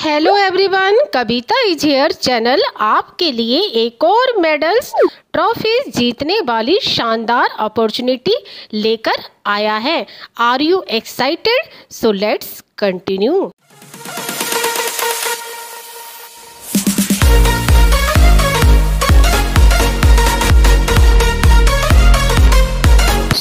Hello everyone Kavita is here channel आपके लिए एक और मेडल्स ट्रॉफी जीतने वाली शानदार अपॉर्चुनिटी लेकर आया है। Are you excited so let's continue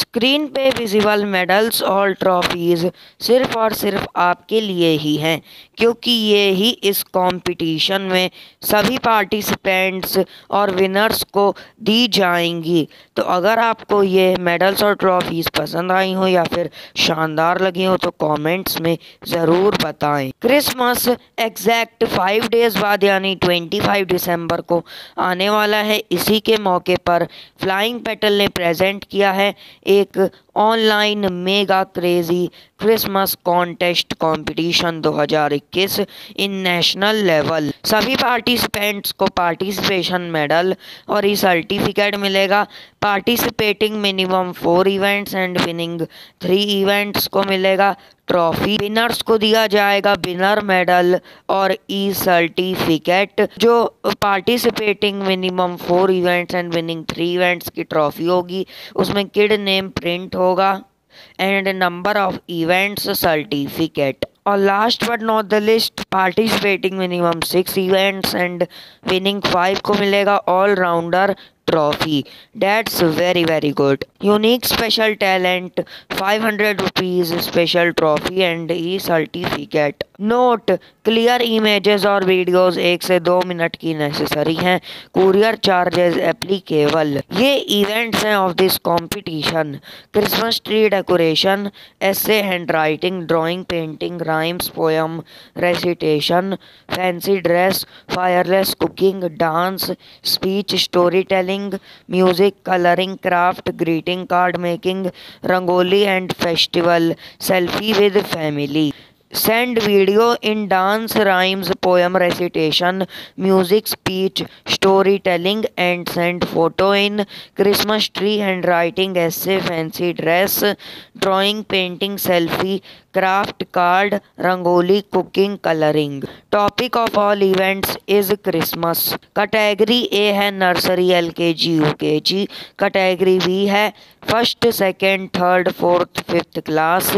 screen पे विजिबल मेडल्स और ट्रॉफीज़ सिर्फ़ और सिर्फ़ आपके लिए ही हैं, क्योंकि ये ही इस कंपटीशन में सभी पार्टिसिपेंट्स और विनर्स को दी जाएँगी। तो अगर आपको ये मेडल्स और ट्रॉफीज़ पसंद आई हो या फिर शानदार लगी हो तो कमेंट्स में ज़रूर बताएँ। क्रिसमस एग्जैक्ट फाइव डेज़ बाद, यानी ट्वेंटी फाइव दिसंबर को आने वाला है। इसी के मौके पर फ्लाइंग पेटल ने प्रेजेंट किया है। एक online mega crazy Christmas contest competition 2021 in national level. सभी पार्टिसिपेंट्स को पार्टिसिपेशन मेडल और ई सर्टिफिकेट मिलेगा। Participating minimum four events and winning three events को मिलेगा। ट्रॉफी विनर्स को दिया जाएगा विनर मेडल और ई सर्टिफिकेट जो participating minimum four events and winning three events की ट्रॉफी होगी। उसमें किड नेम प्रिंट होगा and number of events certificate और last but not the list participating minimum six events and winning five को मिलेगा। All rounder trophy. That's very very good. Unique special talent 500 rupees special trophy and e certificate. Note clear images और videos एक से दो minute की necessary हैं courier charges applicable ये events हैं of this competition Christmas tree decoration essay hand writing drawing painting rhymes poem recitation fancy dress fireless cooking dance speech story telling singing, music, coloring, craft, greeting card making, rangoli and festival, selfie with family. Send video in dance rhymes poem recitation music speech story telling and send photo in Christmas tree hand writing essay fancy dress drawing painting selfie craft card rangoli cooking colouring topic of all events is Christmas category A है nursery L K G U K G category B है first second third fourth fifth class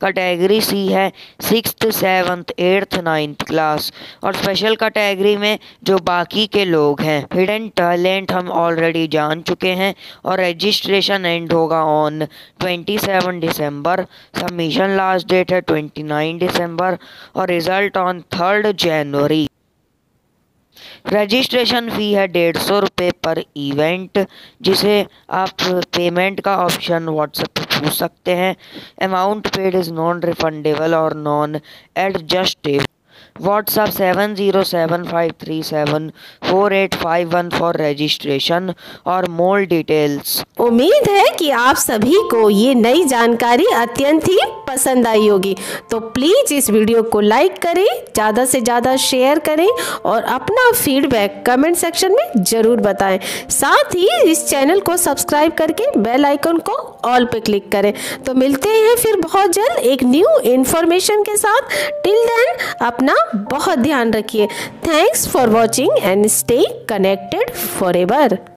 category C है C six seventh eighth ninth class और special category में जो बाकी के लोग हैं हिडन टैलेंट हम ऑलरेडी जान चुके हैं और रजिस्ट्रेशन एंड होगा on twenty seven December submission last date है ट्वेंटी नाइन दिसंबर और result on third January registration fee है डेढ़ सौ रुपये पर इवेंट जिसे आप पेमेंट का ऑप्शन व्हाट्सएप पूछ सकते हैं। Amount paid is non refundable और non adjustable WhatsApp seven zero seven five three seven four eight five one for registration और मोर डिटेल्स उम्मीद है कि आप सभी को ये नई जानकारी अत्यंत ही पसंद आई होगी। तो प्लीज़ इस वीडियो को लाइक करें, ज़्यादा से ज़्यादा शेयर करें और अपना फीडबैक कमेंट सेक्शन में ज़रूर बताएँ। साथ ही इस चैनल को सब्सक्राइब करके बेल आइकन को ऑल पे क्लिक करें। तो मिलते हैं फिर बहुत जल्द एक न्यू इन्फॉर्मेशन के साथ। टिल देन अपना बहुत ध्यान रखिए। Thanks for watching and stay connected forever